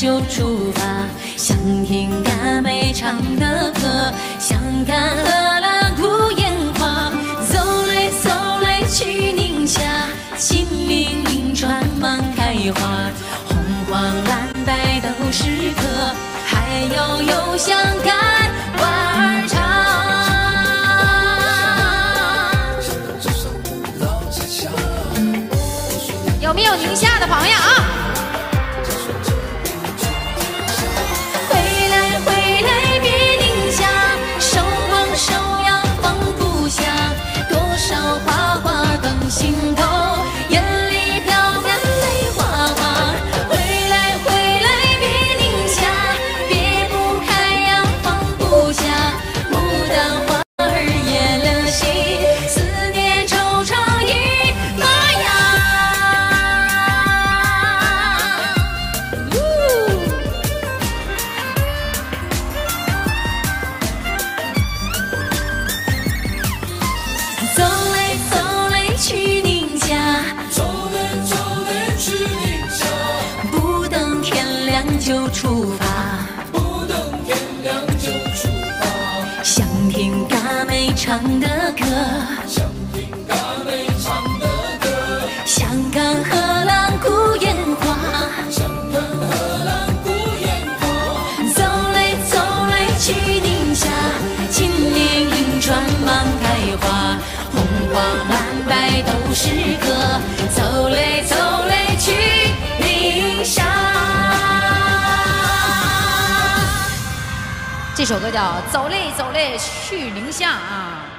就出发，想听大妹唱的歌，想看荷兰古烟花，走嘞走嘞去宁夏，秦岭银川满开花，红黄蓝白都是歌，还有幽香干花儿茶。有没有宁夏的朋友啊？就出发，不等天亮就出发，想听嘎妹唱的歌，想听嘎妹唱的歌，想看荷兰古烟花，想看荷兰古烟花，走嘞走嘞去这首歌叫《走嘞走嘞去宁夏》啊。